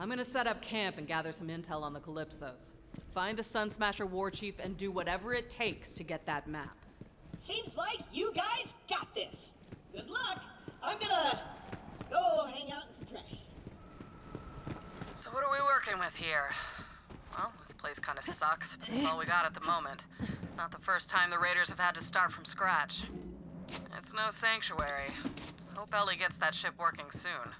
I'm gonna set up camp and gather some intel on the Calypsos. Find the Sun Smasher war chief and do whatever it takes to get that map. Seems like you guys got this. Good luck. I'm gonna go hang out in some trash. So what are we working with here? Well, this place kind of sucks, but it's all we got at the moment. Not the first time the Raiders have had to start from scratch. It's no sanctuary. Hope Ellie gets that ship working soon.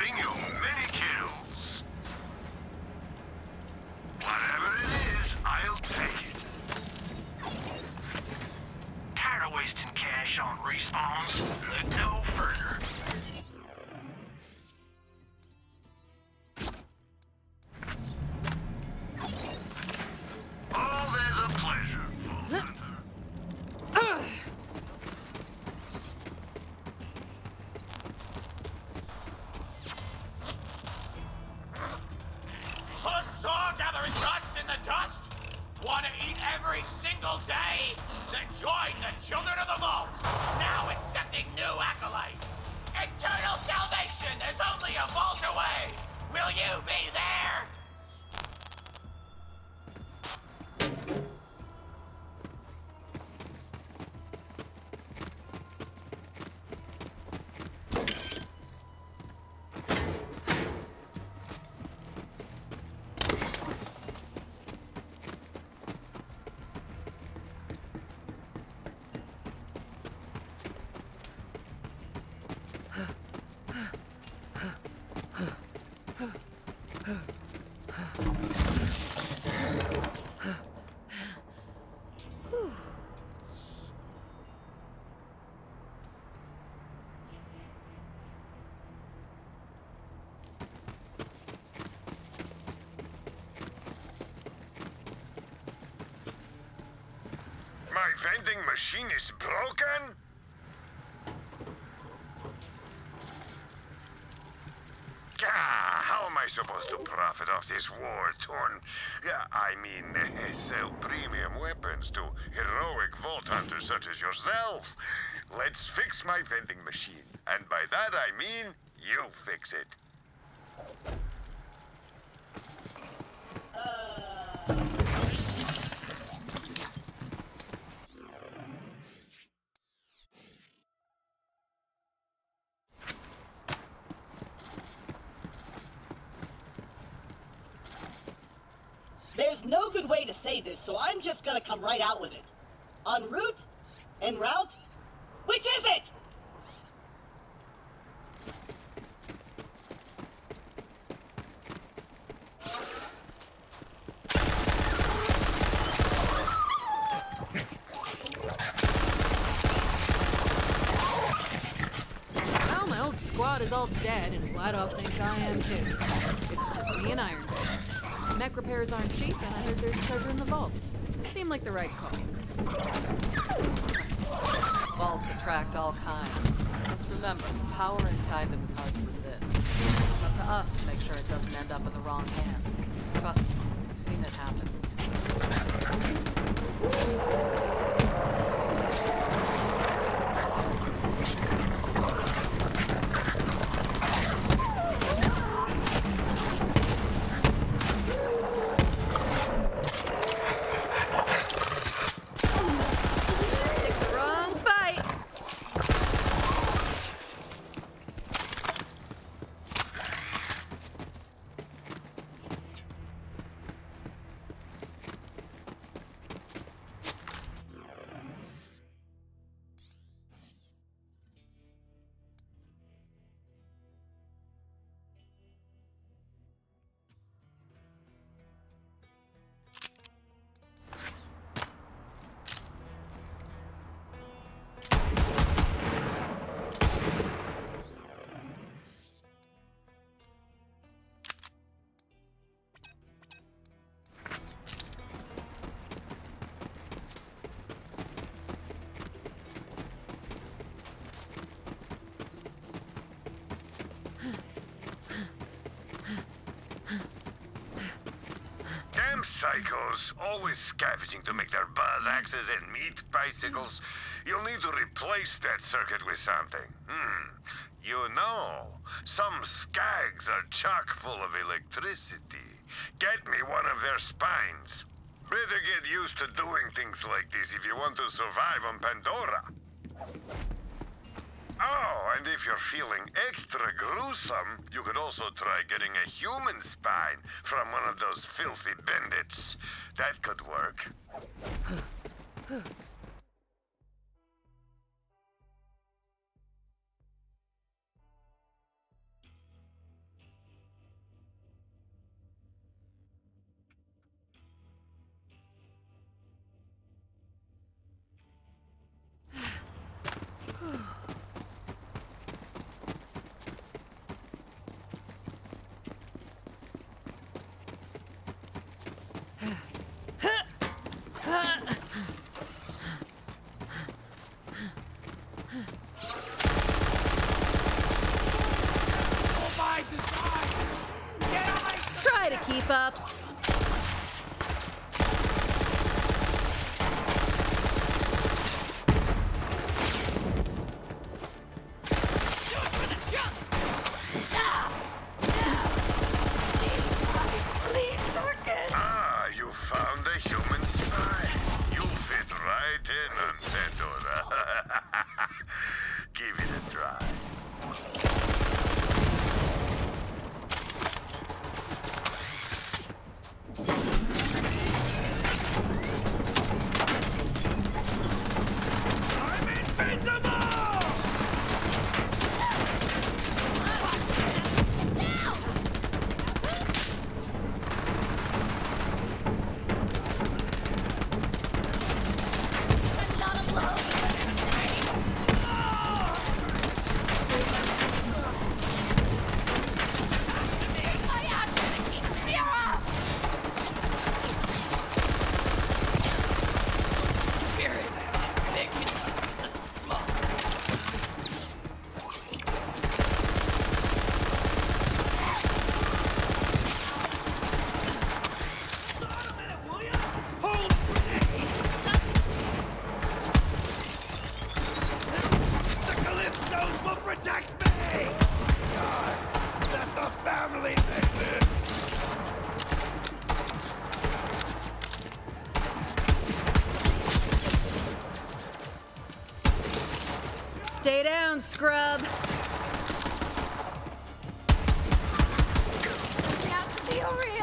May they bring you My vending machine is broken? Ah, how am I supposed to profit off this war-torn... Yeah, I mean, sell premium weapons to heroic vault hunters such as yourself? Let's fix my vending machine. And by that I mean, you fix it. There's no good way to say this, so I'm just gonna come right out with it. En route? En route? Which is it? Well, my old squad is all dead, and Vladoff thinks I am too. It's just me and Iron Bear. Mech repairs aren't cheap, and I heard there's treasure in the vaults. Seemed like the right psychos, always scavenging to make their buzz axes and meat bicycles. You'll need to replace that circuit with something. Hmm. You know, some skags are chock full of electricity. Get me one of their spines. Better get used to doing things like this if you want to survive on Pandora. Oh, and if you're feeling extra gruesome, you could also try getting a human spine from one of those filthy bandits. That could work. Scrub. to be real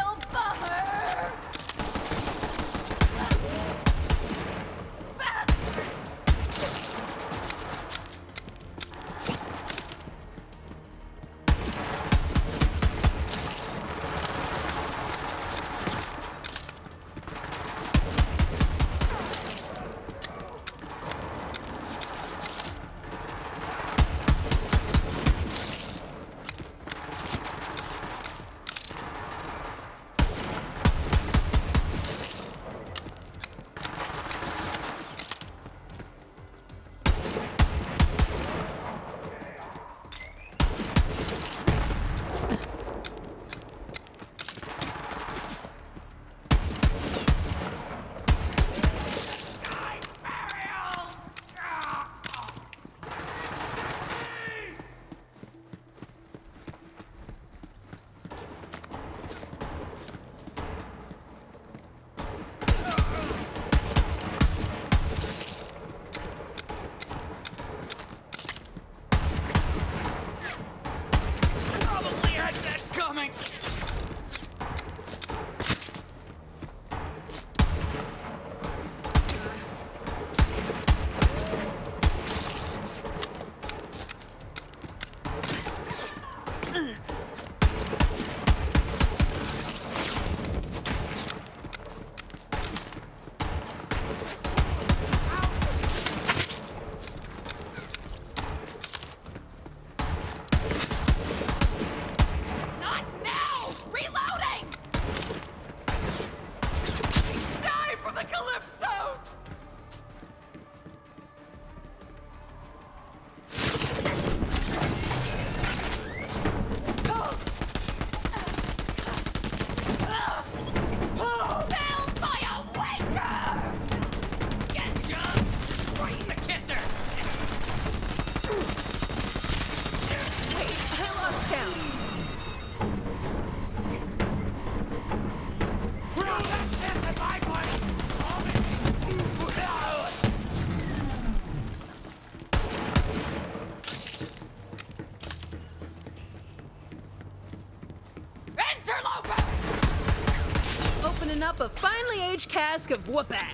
cask of whoop ass.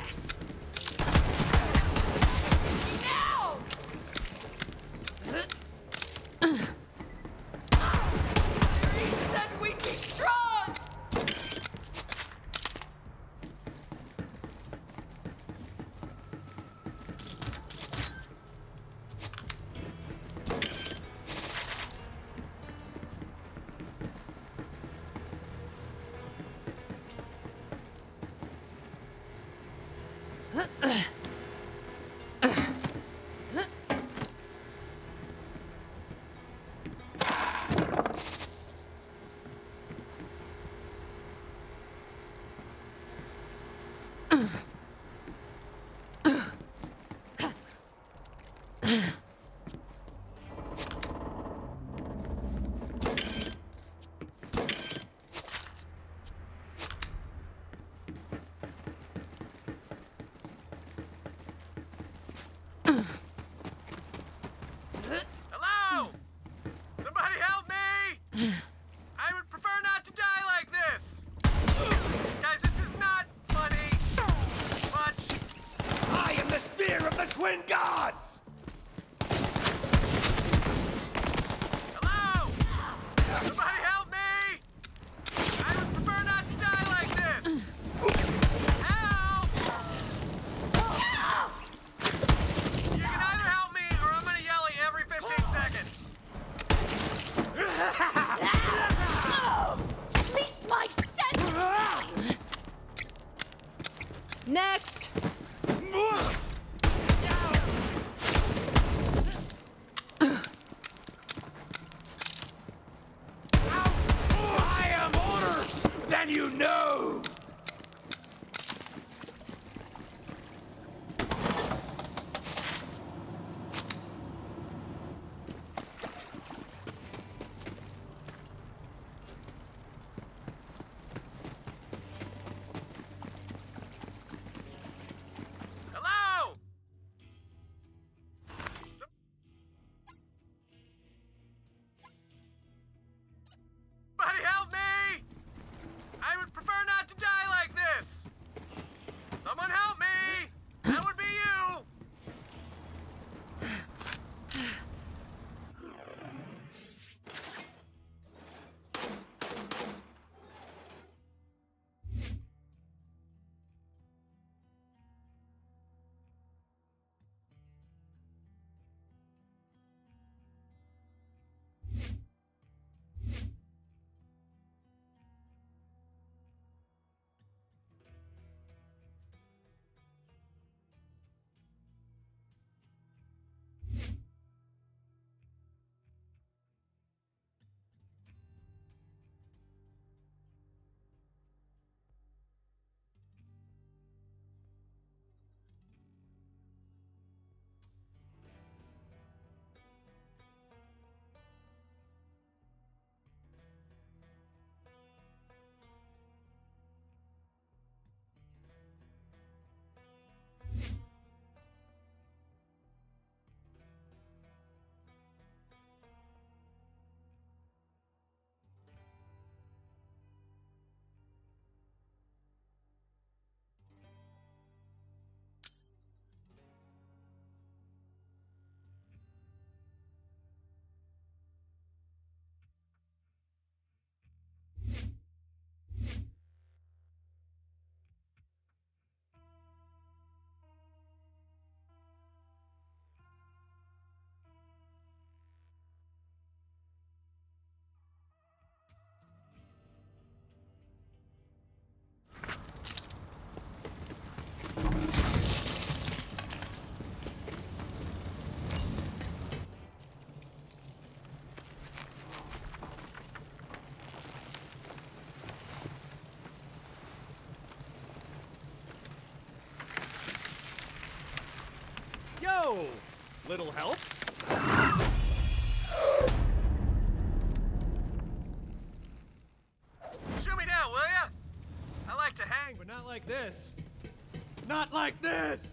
Little help? Shoot me down, will ya? I like to hang, but not like this. Not like this!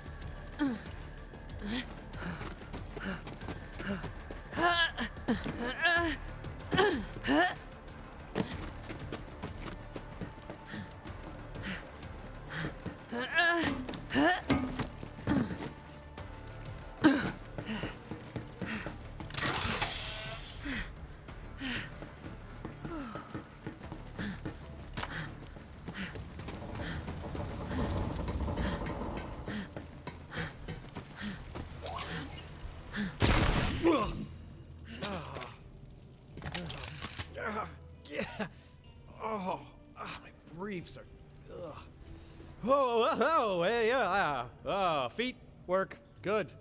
Oh, oh, oh, hey, yeah, uh, feet work good.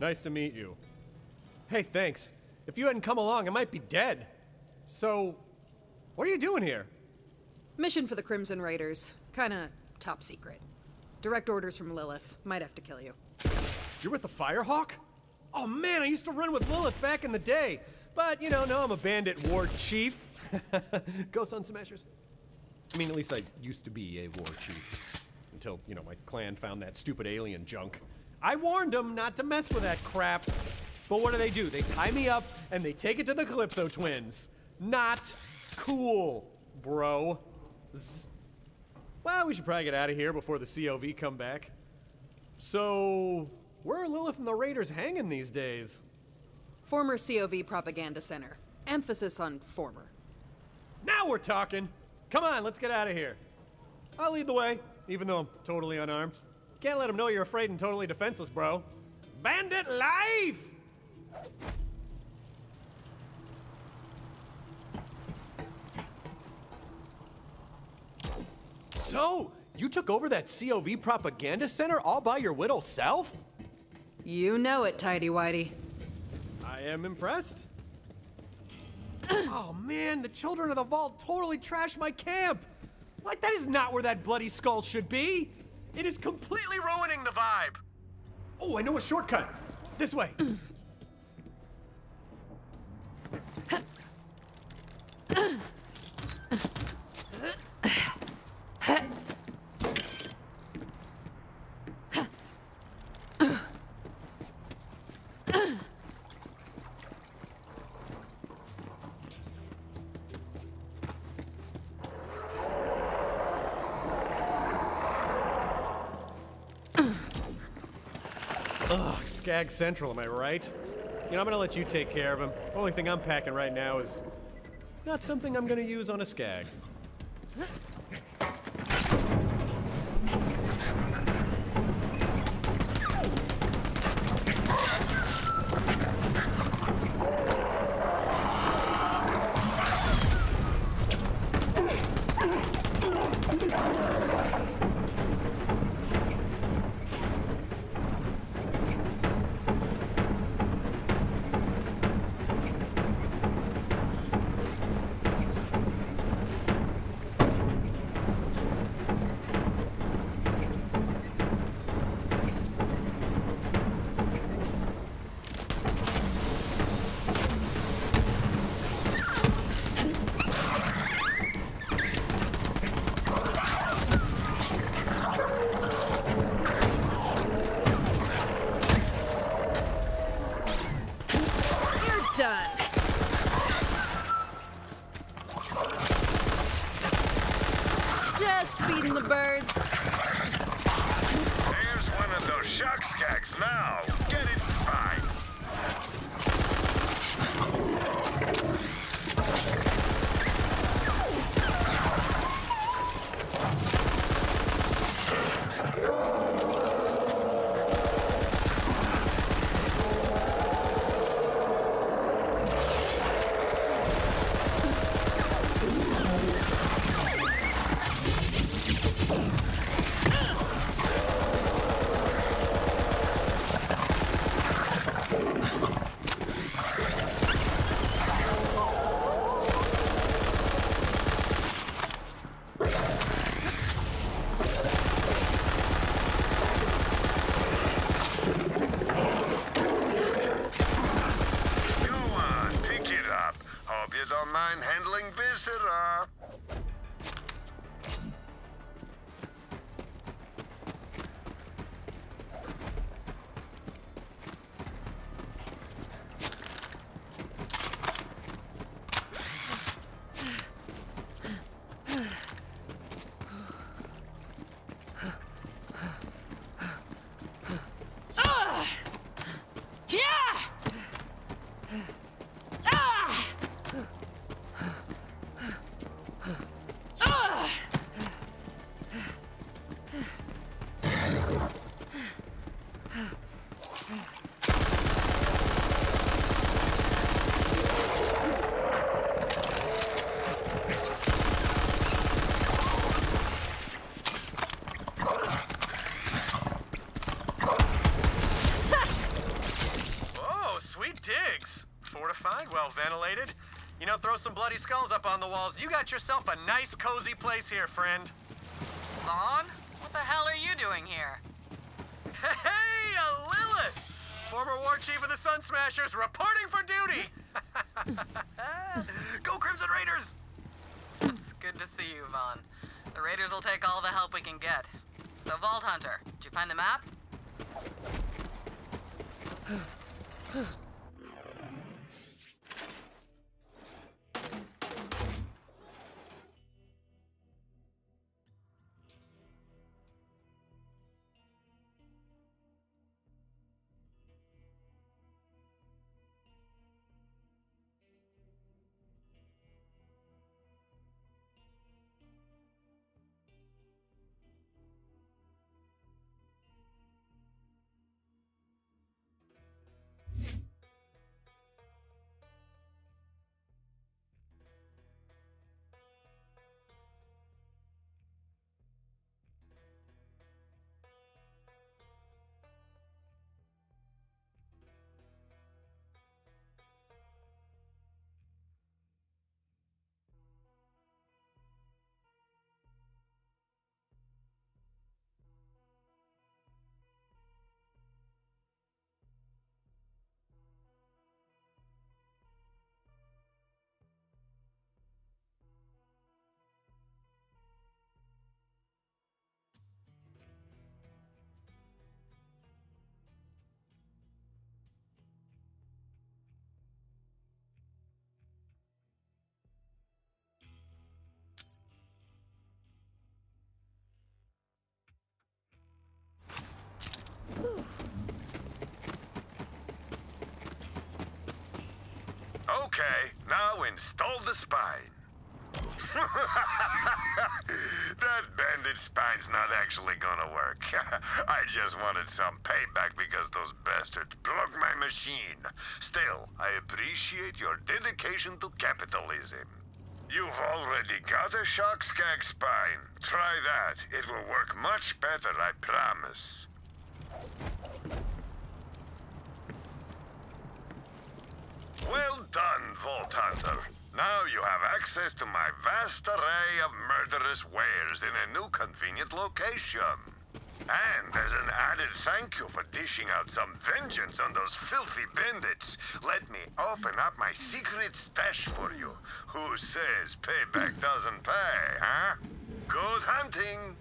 Nice to meet you. Hey, thanks. If you hadn't come along, I might be dead. So, what are you doing here? Mission for the Crimson Raiders. Kinda top secret. Direct orders from Lilith. Might have to kill you. You're with the Firehawk? Oh man, I used to run with Lilith back in the day. But, you know, now I'm a bandit war chief. Go Sun Smashers. I mean, at least I used to be a war chief. Until, you know, my clan found that stupid alien junk. I warned them not to mess with that crap. But what do they do? They tie me up and they take it to the Calypso twins. Not cool, bro. Zzz. Well, we should probably get out of here before the COV come back. So, where are Lilith and the Raiders hanging these days? Former COV Propaganda Center. Emphasis on former. Now we're talking! Come on, let's get out of here. I'll lead the way, even though I'm totally unarmed. Can't let them know you're afraid and totally defenseless, bro. Bandit life! So, you took over that COV propaganda center all by your little self? You know it, Tidy Whitey. I am impressed. oh man, the children of the vault totally trashed my camp! Like, that is not where that bloody skull should be! It is completely ruining the vibe! Oh, I know a shortcut! This way! Skag Central, am I right? You know, I'm gonna let you take care of him. Only thing I'm packing right now is not something I'm gonna use on a Skag. Bloody skulls up on the walls. You got yourself a nice, cozy place here, friend. Vaughn? What the hell are you doing here? Hey, a Lilith! Former War Chief of the Sun Smashers reporting for duty! Go Crimson Raiders! It's good to see you, Vaughn. The Raiders will take all the help we can get. So, Vault Hunter, did you find the map? Okay, now install the spine. that bandit spine's not actually gonna work. I just wanted some payback because those bastards broke my machine. Still, I appreciate your dedication to capitalism. You've already got a shock skag spine. Try that. It will work much better, I promise. Well done, Vault Hunter. Now you have access to my vast array of murderous wares in a new convenient location. And as an added thank you for dishing out some vengeance on those filthy bandits, let me open up my secret stash for you. Who says payback doesn't pay, huh? Good hunting!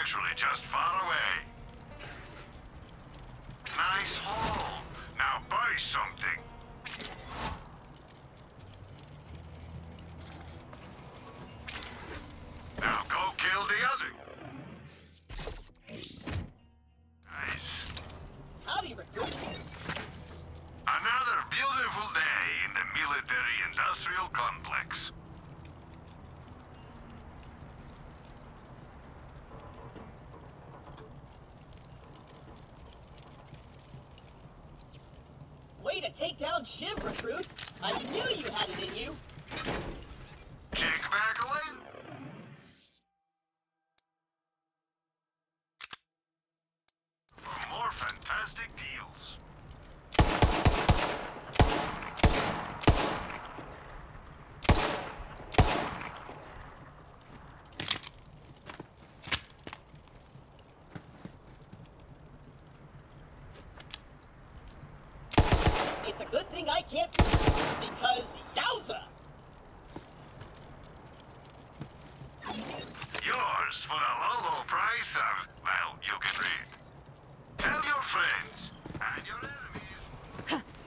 Actually just far To take down Shiv, recruit. I knew you had it in you. Kick back away. For more fantastic deals. can't because yowza! Yours for the low, low price of, well, you can read. Tell your friends and your enemies.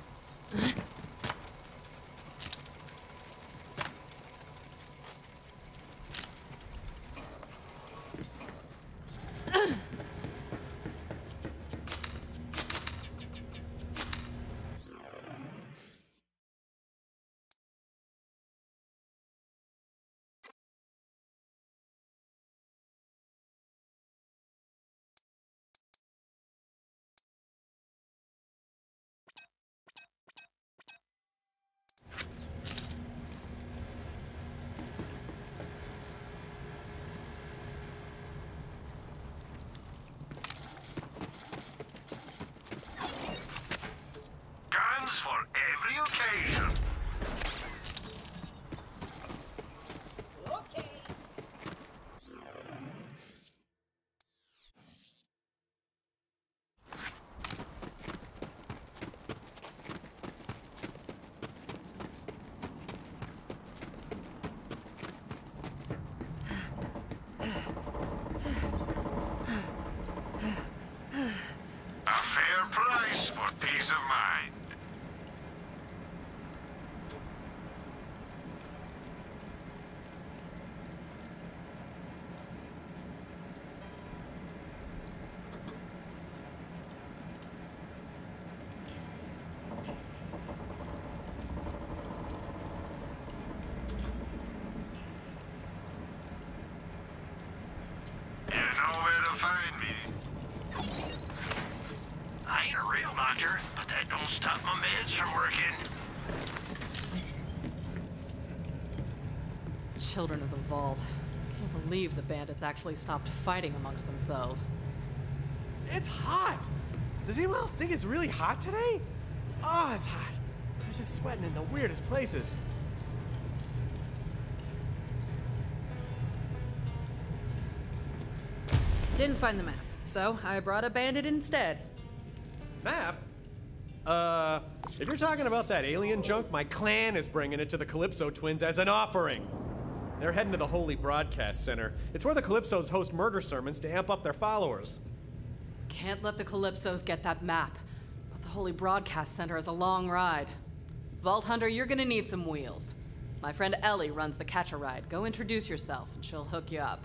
Guns for every occasion. Okay. A fair price for peace of mind. You know where to find me. I ain't a real doctor, but that don't stop my meds from working. Children of the Vault. Can't believe the bandits actually stopped fighting amongst themselves. It's hot! Does anyone else think it's really hot today? Oh, it's hot. I'm just sweating in the weirdest places. Didn't find the map, so I brought a bandit instead. Map? Uh, if you're talking about that alien junk, my clan is bringing it to the Calypso twins as an offering. They're heading to the Holy Broadcast Center. It's where the Calypsos host murder sermons to amp up their followers. Can't let the Calypsos get that map. But the Holy Broadcast Center is a long ride. Vault Hunter, you're gonna need some wheels. My friend Ellie runs the catch a ride. Go introduce yourself and she'll hook you up.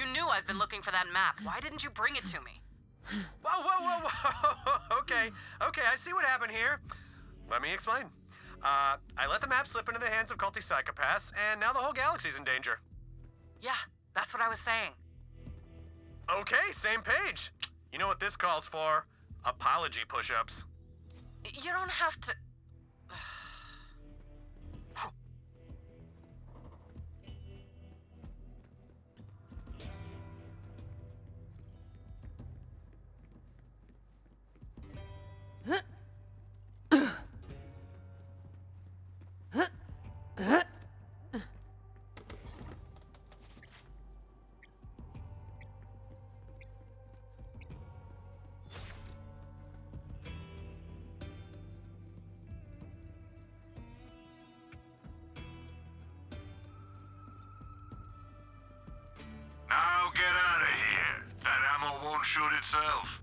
You knew I've been looking for that map. Why didn't you bring it to me? Whoa, whoa, whoa, whoa. okay, okay, I see what happened here. Let me explain. Uh, I let the map slip into the hands of culty psychopaths, and now the whole galaxy's in danger. Yeah, that's what I was saying. Okay, same page. You know what this calls for? Apology push ups. You don't have to. Won't shoot itself.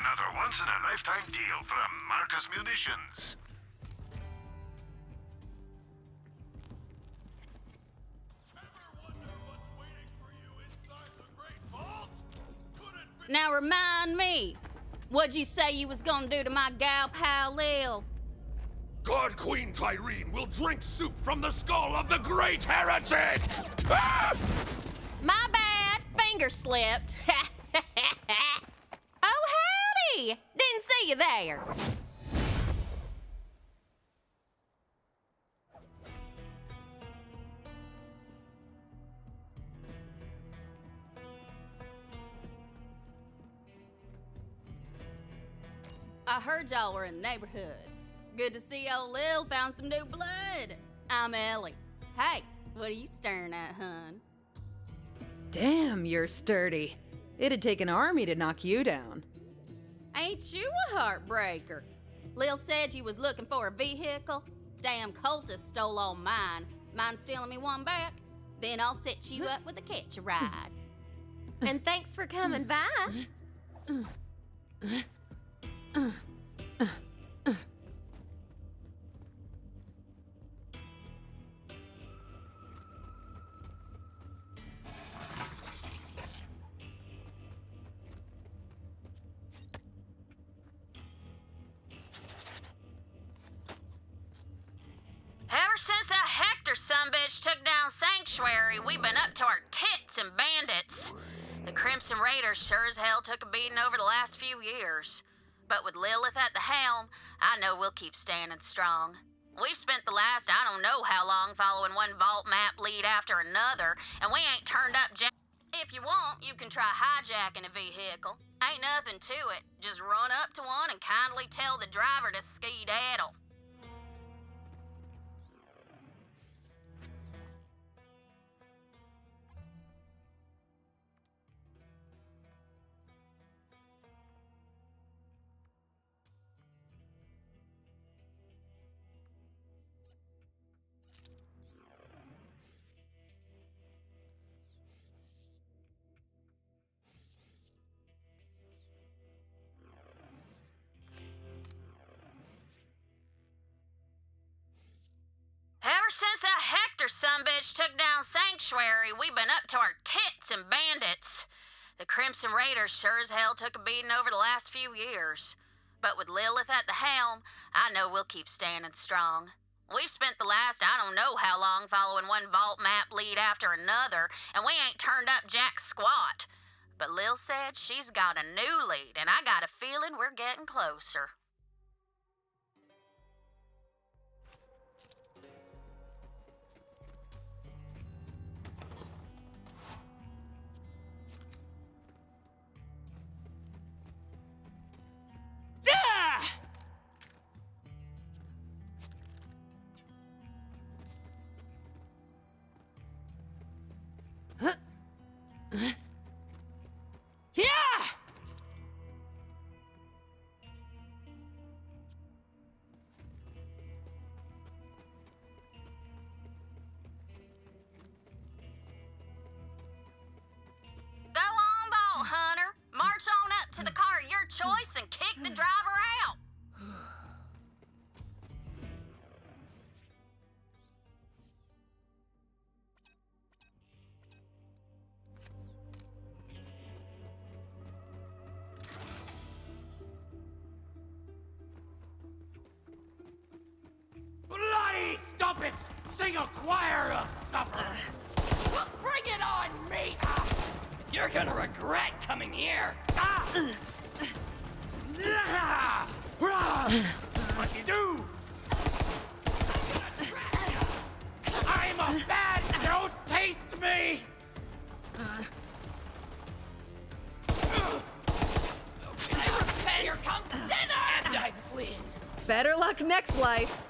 Another once-in-a-lifetime deal from Marcus Munitions. Now remind me, what'd you say you was gonna do to my gal pal Lil? God Queen Tyreen will drink soup from the skull of the great heretic! Ah! My bad, finger slipped. oh, howdy! Didn't see you there. I heard y'all were in the neighborhood. Good to see old Lil found some new blood. I'm Ellie. Hey, what are you staring at, hun? Damn, you're sturdy. It'd take an army to knock you down. Ain't you a heartbreaker? Lil said you was looking for a vehicle. Damn cultist stole all mine. Mind stealing me one back? Then I'll set you up with a catch a ride. And thanks for coming by. tell the driver to Ever since that Hector sumbitch took down Sanctuary, we've been up to our tits in bandits. The Crimson Raiders sure as hell took a beating over the last few years. But with Lilith at the helm, I know we'll keep standing strong. We've spent the last I don't know how long following one vault map lead after another, and we ain't turned up jack squat. But Lil said she's got a new lead, and I got a feeling we're getting closer. Sing a choir of suffering! Bring it on, me! You're gonna regret coming here! What you do? I'm a bad. Don't taste me! Better luck next life!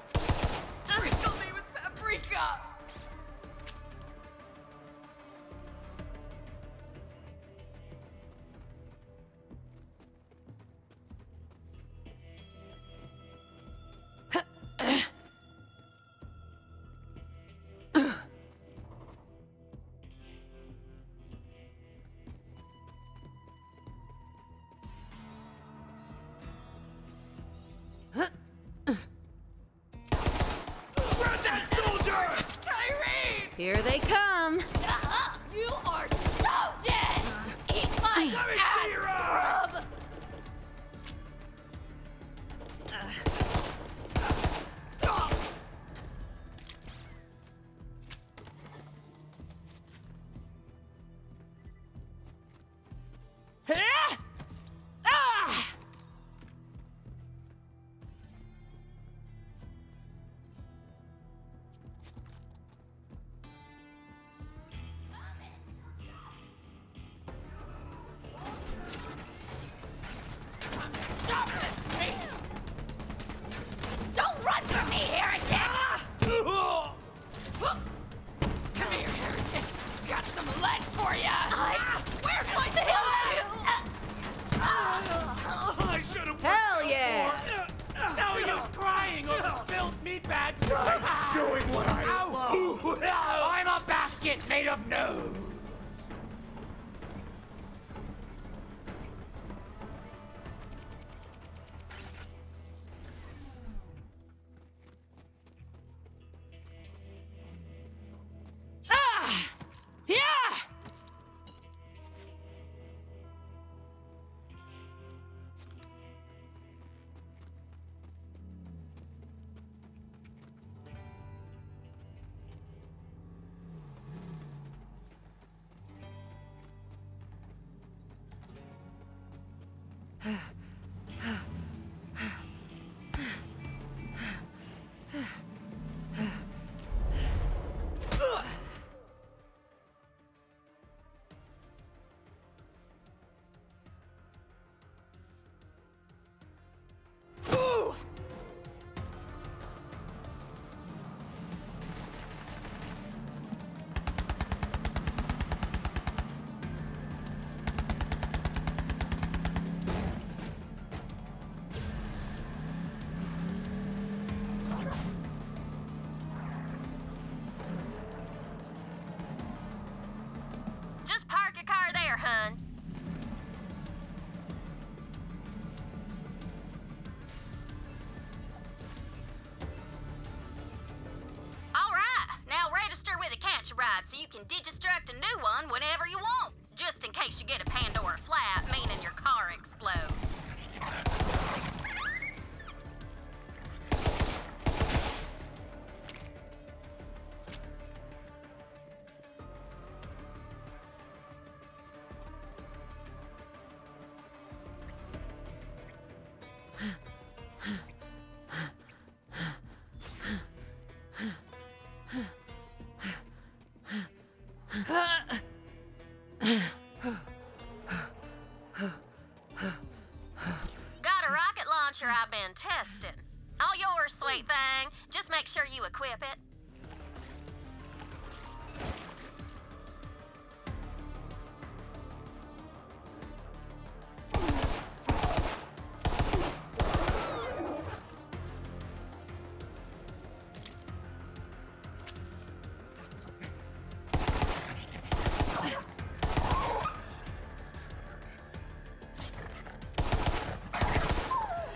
make sure you equip it.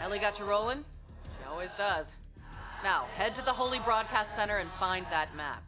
Ellie got you rolling? She always does. Now, head to the Holy Broadcast Center and find that map.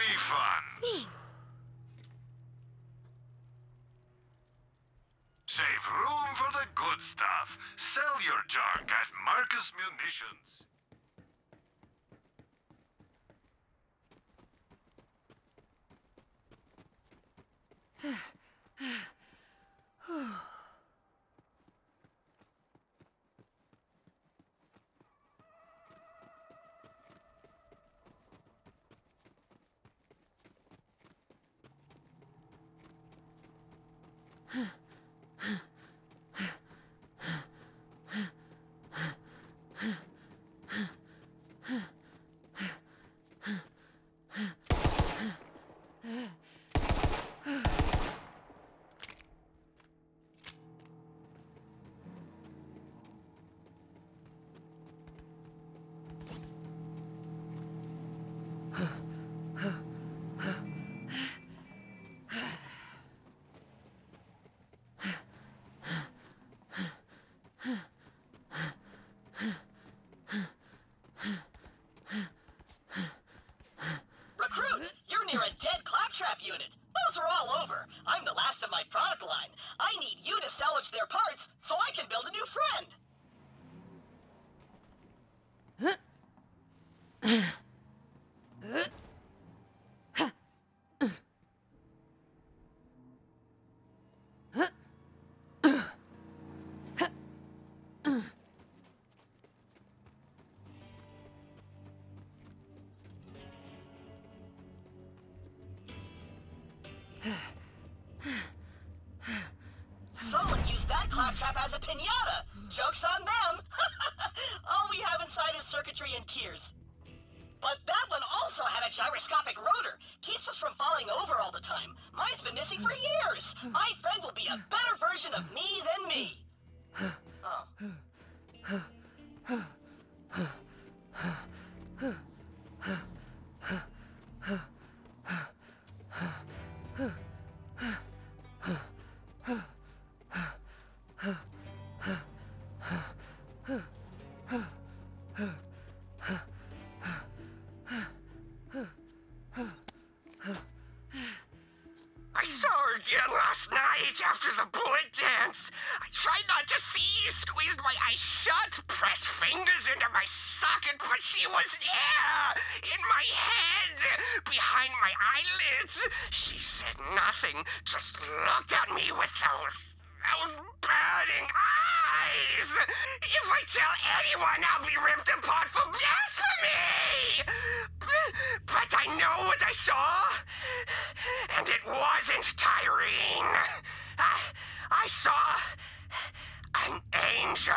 refund. Thanks. Hmm. Behind my eyelids. She said nothing, just looked at me with those, those burning eyes. If I tell anyone, I'll be ripped apart for blasphemy. But I know what I saw, and it wasn't Tyreen. I, I saw an angel.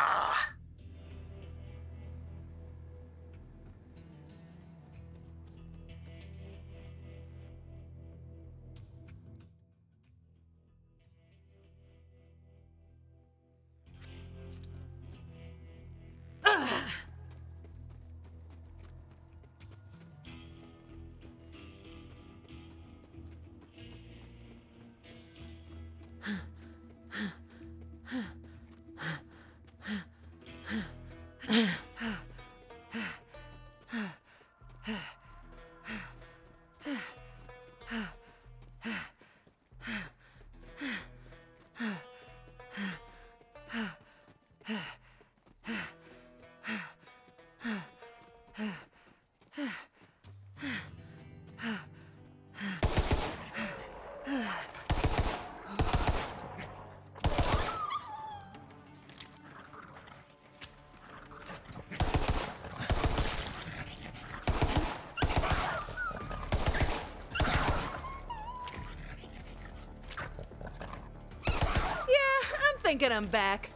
Thinking I'm back.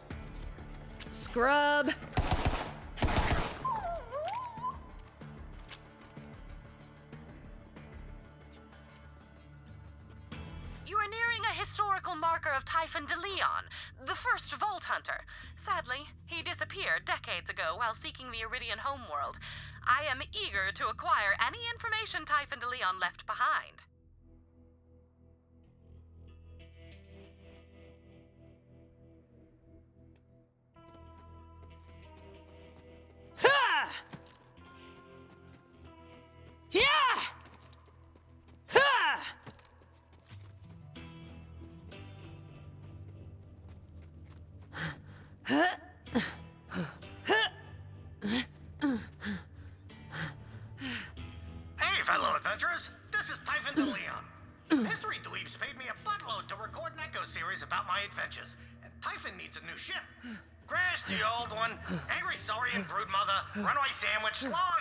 Scrub. You are nearing a historical marker of Typhon DeLeon, the first Vault Hunter. Sadly, he disappeared decades ago while seeking the Eridian homeworld. I am eager to acquire any information Typhon DeLeon left behind. Hey, fellow adventurers! This is Typhon DeLeon. History dweebs paid me a buttload to record an Echo series about my adventures, and Typhon needs a new ship. Crash the old one, Angry Saurian Broodmother, Runaway Sandwich, Long